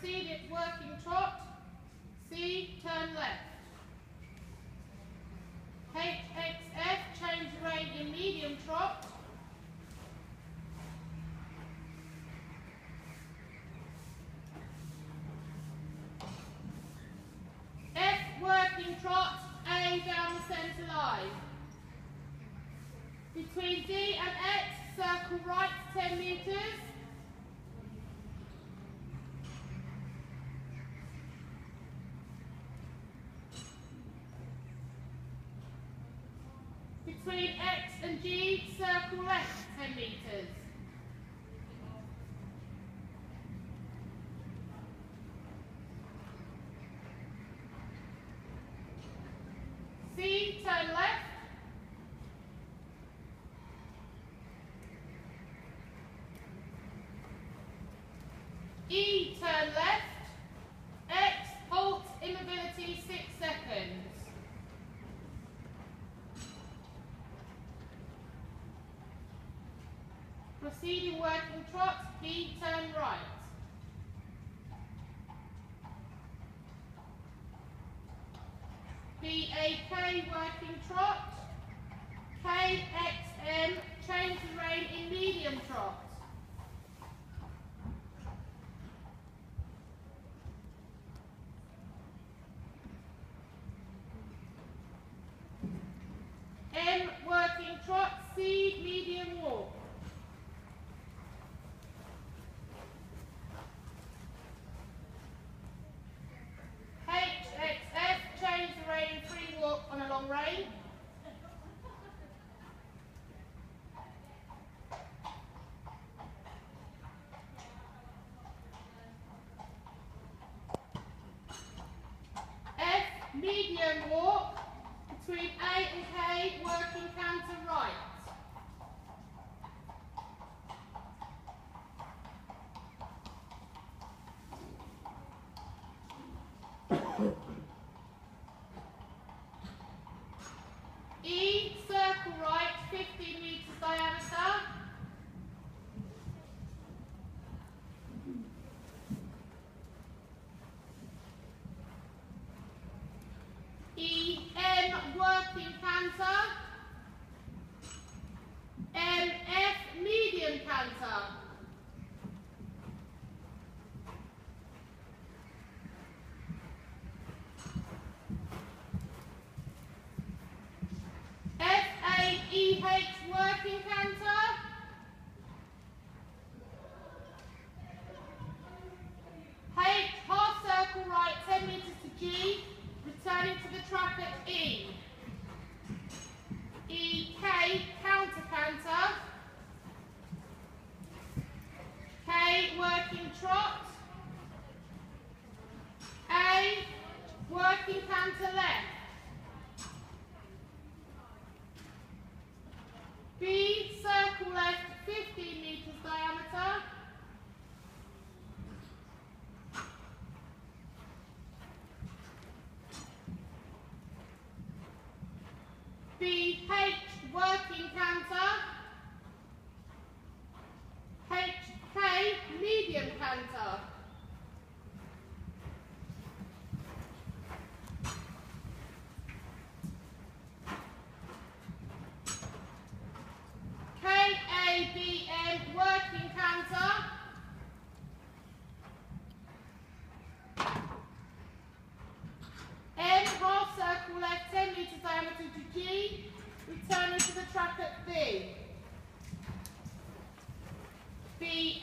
Proceed it working trot. C, turn left. HXF, change rein in medium trot. F, working trot, A down the centre line. Between D and X, circle right 10 metres. Between X and G, circle left 10 metres. C, turn left. E, turn Proceeding working trot, B, turn right. B-A-K, working trot. K-X-M, change the rein in medium trot. M, working trot. C, medium walk. HXF, change the rein, free walk on a long rein. F, medium walk, between A and K, working canter right. E, circle right, 15 metres diameter. E, M, working canter. M, F, medium canter. F A E H working. H half circle right 10 metres to G, returning to the track at E. E K counter canter. K working trot. A working canter left. B, circle left, 15 metres diameter. B, H, working canter. H, K, medium canter. K A B M working canter. M half circle left 10 metres diameter to G, returning to the track at B. B